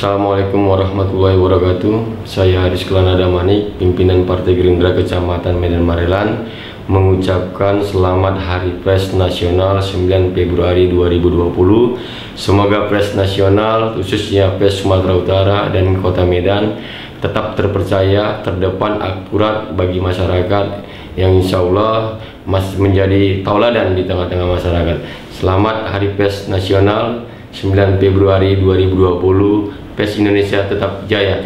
Assalamualaikum warahmatullahi wabarakatuh. Saya Haris Kelanada Manik Pimpinan Partai Gerindra Kecamatan Medan Marelan Mengucapkan selamat Hari Pers Nasional 9 Februari 2020 Semoga pers nasional khususnya pers Sumatera Utara dan Kota Medan Tetap terpercaya, terdepan, akurat bagi masyarakat Yang insya Allah masih menjadi tauladan di tengah-tengah masyarakat. Selamat Hari Pers Nasional 9 Februari 2020 PES Indonesia tetap jaya